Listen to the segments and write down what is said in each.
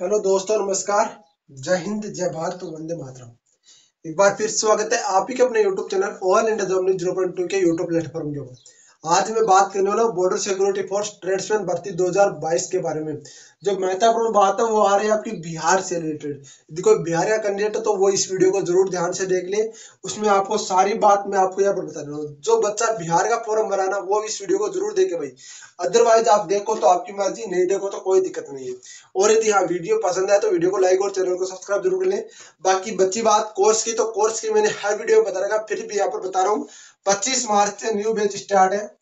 Hello दोस्तों, नमस्कार। जय हिंद, जय भारत, वंदे मातरम। एक बार फिर स्वागत है आप ही के अपने YouTube channel all India Germany zero point two के यूट्यूब प्लेटफॉर्म के ऊपर। आज मैं बात करने वाला हूँ बॉर्डर सिक्योरिटी फोर्स ट्रेड्समैन भर्ती 2022 के बारे में। जो महत्वपूर्ण बात है, वो आ रही है आपकी बिहार से रिलेटेड यदि कोई बिहार का कैंडिडेट है तो वो इस वीडियो को ज़रूर ध्यान से देख ले। उसमें आपको सारी बात मैं आपको यहाँ पर बता रहा हूँ। जो बच्चा बिहार का फॉर्म भराना वो इस वीडियो को ज़रूर देखे भाई। अदरवाइज़ आप देखो तो आपकी मर्ज़ी, नहीं देखो तो कोई दिक्कत नहीं है। और यदि हाँ वीडियो पसंद आए तो वीडियो को लाइक और चैनल को सब्सक्राइब ज़रूर कर लें। बाकी बच्ची बात कोर्स की तो कोर्स की मैंने हर वीडियो में बता रखा, फिर भी यहाँ पर बता रहा हूँ। पच्चीस मार्च से न्यू बैच स्टार्ट है।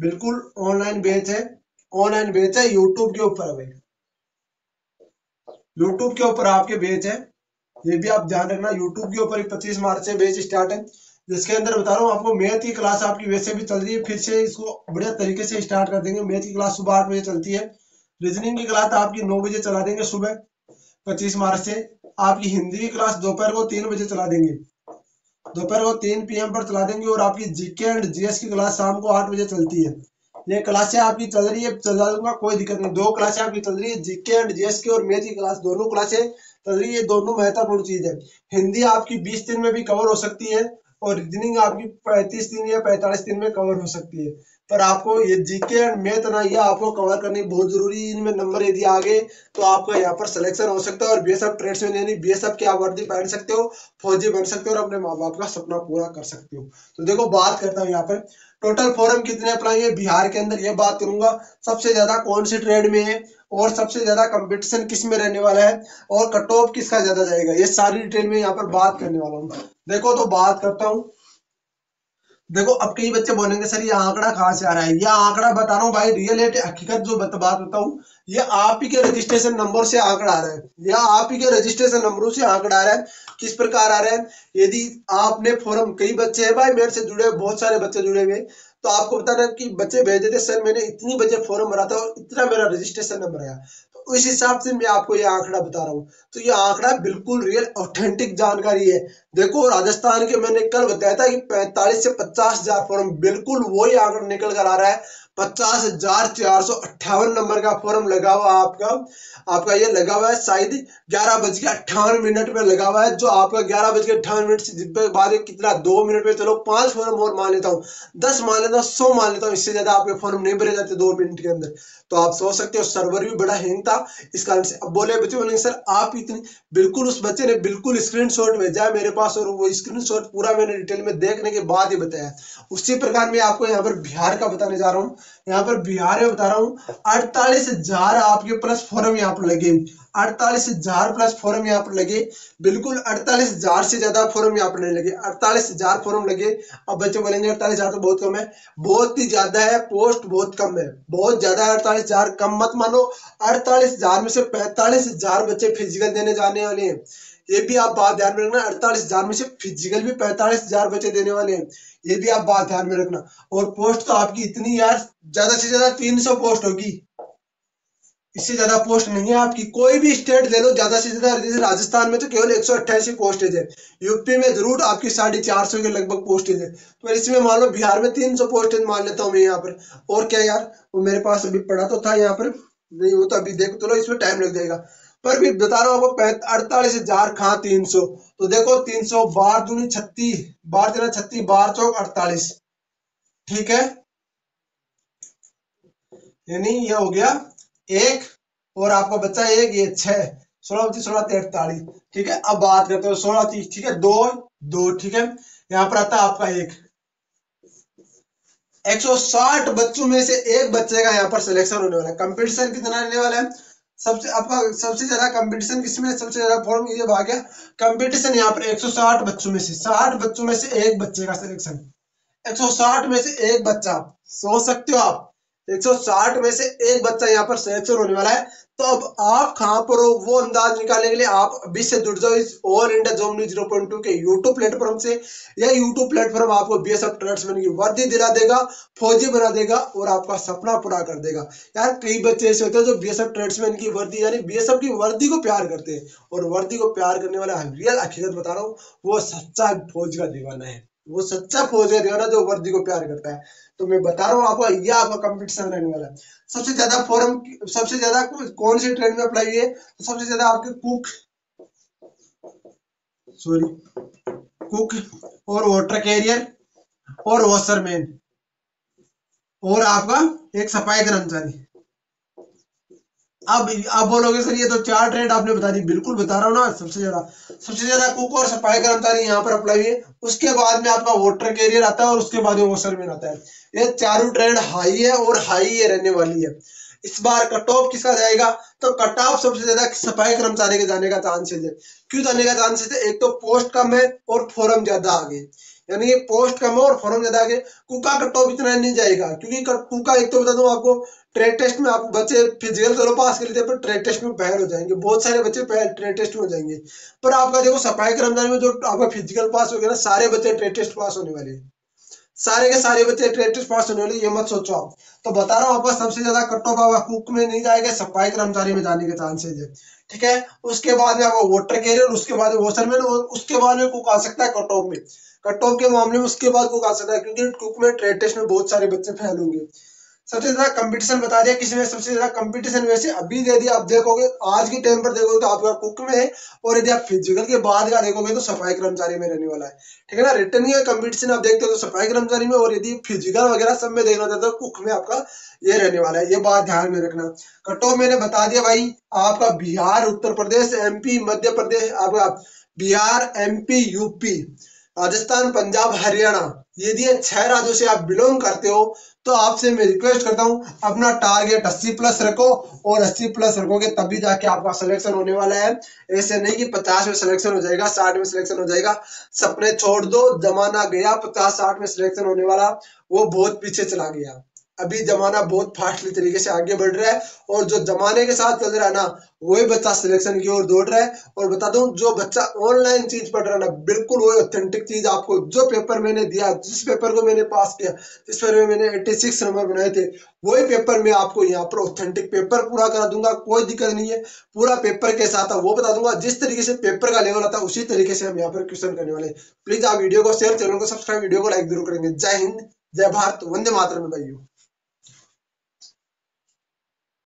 बिल्कुल ऑनलाइन बेच है। ऑनलाइन बेच है यूट्यूब के ऊपर भाई। यूट्यूब के ऊपर आपके बेच है। ये भी आप ध्यान रखना यूट्यूब के ऊपर पच्चीस मार्च से बेच स्टार्ट है। जिसके अंदर बता रहा हूँ आपको मैथ की क्लास आपकी वैसे भी चल रही है, फिर से इसको बढ़िया तरीके से स्टार्ट कर देंगे। मैथ की क्लास सुबह आठ बजे चलती है। रीजनिंग की क्लास आपकी नौ बजे चला देंगे सुबह, पच्चीस मार्च से। आपकी हिंदी की क्लास दोपहर को तीन बजे चला देंगे। दोपहर को तीन पीएम पर चला देंगे और आपकी जीके एंड जीएस की क्लास शाम को आठ बजे चलती है। ये क्लासें आपकी चल रही है, चला दूँगा कोई दिक्कत नहीं। दो क्लासें आपकी चल रही है जीके एंड जीएस की और मैथ की क्लास दोनों क्लासें चल रही है दोनों महत्वपूर्ण चीज़ है। हिंदी आपकी बीस दिन में भी कवर हो सकती है रीजनिंग आपकी पैंतीस दिन या पैंतालीस दिन में कवर हो सकती है। पर आपको ये जीके एंड मैथ ना, ये आपको कवर करनी बहुत ज़रूरी है। इनमें नंबर यदि आ गए तो आपका यहाँ पर सिलेक्शन हो सकता है। और बी एस एफ़ ट्रेड्स में यानी बी एस एफ़ की आप वर्दी पहन सकते हो, फौजी बन सकते हो और अपने माँ बाप का सपना पूरा कर सकते हो। तो देखो, बात करता हूँ यहाँ पर। टोटल फॉरम कितने अप्लाई है? बिहार के अंदर ये बात करूँगा। सबसे ज़्यादा कौन से ट्रेड में है और सबसे ज़्यादा कंपटीशन किसमें रहने वाला है और कट ऑफ़ किसका ज़्यादा जाएगा? ये सारी डिटेल में यहाँ पर बात करने वाला हूँ। देखो तो बात करता हूँ। देखो, अब कई बच्चे बोलेंगे, सर, ये आंकड़ा कहाँ से आ रहा है? ये आंकड़ा बता रहा हूँ भाई रियल हकीकत जो बात बात बताऊँ। ये आप ही के रजिस्ट्रेशन नंबर से आंकड़ा आ रहा है। या आप ही के रजिस्ट्रेशन नंबरों से आंकड़ा आ रहा है। किस प्रकार आ रहा है? यदि आपने फॉर्म कई बच्चे हैं भाई, मेरे से जुड़े बहुत सारे बच्चे जुड़े हुए तो आपको बता रहा कि बच्चे भेज देते सर मैंने इतनी बजे फॉर्म भरा था और इतना मेरा रजिस्ट्रेशन नंबर आया। तो उस हिसाब से मैं आपको ये आंकड़ा बता रहा हूँ। तो ये आंकड़ा बिल्कुल रियल ऑथेंटिक जानकारी है। देखो, राजस्थान के मैंने कल बताया था कि पैंतालीस से पचास हज़ार फॉर्म बिल्कुल वही आंकड़ा निकल कर आ रहा है। पचास हज़ार चार सौ अट्ठावन नंबर का फॉर्म लगा हुआ आपका आपका ये लगा हुआ है शायद ग्यारह बज के अट्ठावन मिनट में लगा हुआ है, जो आपका ग्यारह बज के अट्ठावन मिनट से बाद कितना, दो मिनट में चलो, पाँच फॉर्म और मान लेता हूँ, दस मान लेता हूँ, सौ मान लेता हूँ, इससे ज़्यादा आपके फॉर्म नहीं भरे जाते दो मिनट के अंदर। तो आप सोच सकते हो, सर्वर भी बड़ा हैंग था, इस कारण से। अब बोले बच्चे बोलेंगे सर, आप इतनी, बिल्कुल उस बच्चे ने बिल्कुल स्क्रीनशॉट भेजा है मेरे पास, और वो स्क्रीनशॉट पूरा मैंने डिटेल में देखने के बाद ही बताया उसी प्रकार मैं आपको यहाँ पर बिहार का बताने जा रहा हूँ। यहाँ पर बिहार में बता रहा हूँ, अड़तालीस हज़ार आपके प्लस फॉर्म यहाँ पर लगे। अड़तालीस हज़ार प्लस फॉर्म यहाँ पर लगे। बिल्कुल अड़तालीस हज़ार से ज़्यादा फॉर्म यहाँ पर नहीं लगे। अड़तालीस हज़ार फॉर्म लगे। अब बच्चे बोलेंगे अड़तालीस हज़ार तो बहुत कम है। बहुत ही ज़्यादा है पोस्ट बहुत कम है। बहुत ज़्यादा है अड़तालीस हज़ार। कम मत मानो। अड़तालीस हज़ार में से पैंतालीस हज़ार बच्चे फ़िज़िकल देने जाने वाले हैं। ये भी आप बात ध्यान में रखना, अड़तालीस हज़ार में से फ़िज़िकल भी पैंतालीस हज़ार बच्चे देने वाले हैं। ये भी आप बात ध्यान में रखना। और पोस्ट तो आपकी इतनी यार, ज़्यादा से ज़्यादा तीन सौ पोस्ट होगी। इससे ज़्यादा पोस्ट नहीं है आपकी। कोई भी स्टेट ले लो, ज़्यादा से ज़्यादा, जैसे राजस्थान में तो केवल एक सौ अट्ठासी पोस्टेज है। यूपी में ज़रूर आपकी साढ़े चार सौ के लगभग पोस्टेज है। तो इसमें मान लो, बिहार में तीन सौ पोस्टेज मान लेता हूँ मैं यहाँ पर। और क्या यार, वो मेरे पास अभी पढ़ा तो था यहाँ पर। नहीं, वो तो अभी देखो चलो इसमें टाइम लग जाएगा। पर भी बता रहा हूँ आपको अड़तालीस हज़ार खा तीन सौ? तो देखो, तीन सौ बार दूनी छत्तीस बार तेरह छत्तीस बार चौक अड़तालीस। ठीक है? यानी ये हो गया एक, और आपका बच्चा एक, ये छह। सोलह पच्चीस, सोलह तेरतालीस ठीक है? अब बात करते हो सोलह तीस। ठीक है? दो दो। ठीक है? यहाँ पर आता आपका एक। 160 बच्चों में से एक बच्चे का यहाँ पर सिलेक्शन होने वाला है। कंपटीशन कितना रहने वाला है? सबसे आपका सबसे ज़्यादा कंपटीशन किसमें सबसे ज़्यादा फॉर्म ये भाग गया कंपटीशन यहाँ पर 160 बच्चों में से 60 बच्चों में से एक बच्चे का सिलेक्शन 160 में से एक बच्चा सोच सकते हो आप। 160 में से एक बच्चा यहाँ पर सिलेक्शन होने वाला है। तो अब आप कहाँ पर हो, वो अंदाज निकालने के लिए आप अभी से जुड़ जाओ इस all India job news zero point two के यूट्यूब प्लेटफॉर्म से। यह यूट्यूब प्लेटफॉर्म आपको बी एस एफ़ ट्रेड्समैन की वर्दी दिला देगा, फौजी बना देगा और आपका सपना पूरा कर देगा। यार, कई बच्चे ऐसे होते हैं जो बी एस एफ़ ट्रेड्समैन की वर्दी, यानी बी एस एफ़ की वर्दी को प्यार करते हैं। और वर्दी को प्यार करने वाला रियल हकीकत बता रहा हूँ, वो सच्चा फौज का दीवाना है। वो सच्चा फौजी रहेगा ना जो वर्दी को प्यार करता है। तो मैं बता रहा हूँ आपको यह आपका कंपटीशन रहने वाला है। सबसे ज़्यादा फॉरम सबसे ज़्यादा कौन से ट्रेड में अप्लाई है? तो सबसे ज़्यादा आपके कुक सॉरी कुक और वाटर कैरियर और वॉशरमैन और आपका एक सफ़ाई कर्मचारी। अब आप बोलोगे सर, ये तो चार ट्रेड आपने बता दी। बिल्कुल बता रहा हूँ ना, सबसे ज़्यादा सबसे ज़्यादा कुक और सफ़ाई कर्मचारी यहाँ पर अप्लाई है उसके बाद में आपका वोटर कैरियर आता है और उसके बाद में वॉशरमैन आता है। ये चारों ट्रेड हाई है और हाई ये रहने वाली है। इस बार कट ऑफ़ किसका जाएगा? तो कट ऑफ़ सबसे ज़्यादा सफ़ाई कर्मचारी के जाने का चांसेस है। क्यों जाने का चांसेस है? एक तो पोस्ट कम है और फॉरम ज़्यादा आगे। यानी पोस्ट कम है और फॉरम ज़्यादा आगे। कुका कट ऑफ़ इतना नहीं जाएगा। क्योंकि कुका एक तो बता दूँ आपको ट्रेड टेस्ट में आप बच्चे फ़िज़िकल चलो पास कर लेते हैं पर ट्रेड टेस्ट में फेल हो जाएँगे। बहुत सारे बच्चे ट्रेड टेस्ट में हो जाएँगे। पर आपका देखो सफ़ाई कर्मचारी में जो आपका फ़िज़िकल पास हो गया ना, सारे बच्चे ट्रेड टेस्ट पास होने वाले सारे के सारे बच्चे ट्रेटिस पास होने वाले ये मत सोचो आप। तो बता रहा हूँ आपका, सबसे ज़्यादा कट ऑफ़ आपका कुक में नहीं जाएगा सफ़ाई कर्मचारी में जाने के चांसेज है ठीक है? उसके बाद में आपका वोटर कैरियर उसके बाद वॉशरमैन और उसके बाद में कुक आ सकता है कट ऑफ़ में। कट ऑफ़ के मामले में उसके बाद कुक आ सकता है, क्योंकि कुक में ट्रेड टेस्ट में बहुत सारे बच्चे फेल होंगे। सबसे ज़्यादा कंपटीशन बता दिया किसी में सबसे ज़्यादा कंपटीशन वैसे अभी यदि आप देखोगे, आज के टाइम पर देखोगे तो आपका कुक में है और यदि आप फ़िज़िकल के बाद का देखोगे तो सफ़ाई कर्मचारी में रहने वाला है। ठीक है ना? रिटर्न का कंपटीशन आप देखते हो तो सफ़ाई कर्मचारी में और यदि फ़िज़िकल वगैरह सब में देखना चाहते हो कुक में आपका ये रहने वाला है। ये बात ध्यान में रखना। कट मैंने बता दिया भाई, आपका बिहार, उत्तर प्रदेश एमपी मध्य प्रदेश, आपका बिहार एमपी यूपी राजस्थान, पंजाब, हरियाणा। यदि छह राज्यों से आप बिलोंग करते हो तो आपसे मैं रिक्वेस्ट करता हूँ, अपना टारगेट 80 प्लस रखो और 80 प्लस रखोगे, तभी जाके आपका सिलेक्शन होने वाला है। ऐसे नहीं कि 50 में सिलेक्शन हो जाएगा 60 में सिलेक्शन हो जाएगा, सपने छोड़ दो, जमाना गया 50 60 में सिलेक्शन होने वाला, वो बहुत पीछे चला गया। अभी जमाना बहुत फास्टली तरीके से आगे बढ़ रहा है और जो जमाने के साथ चल रहा है ना, वही बच्चा सिलेक्शन की ओर दौड़ रहा है। और बता दूँ, जो बच्चा ऑनलाइन चीज़ पढ़ रहा है ना, बिल्कुल वही ऑथेंटिक चीज़ आपको जो पेपर मैंने दिया, जिस पेपर को मैंने पास किया, जिस पेपर में मैंने एट्टी सिक्स नंबर बनाए थे, वही पेपर में आपको यहाँ पर ऑथेंटिक पेपर पूरा करा दूँगा, कोई दिक्कत नहीं है। पूरा पेपर कैसा आता वो बता दूँगा, जिस तरीके से पेपर का लेवल आता है, उसी तरीके से हम यहाँ पर क्वेश्चन करने वाले प्लीज़ आप वीडियो को शेयर चैनल को सब्सक्राइब वीडियो को लाइक ज़रूर करेंगे। जय हिंद, जय भारत, वंदे मातरम, भाइयों।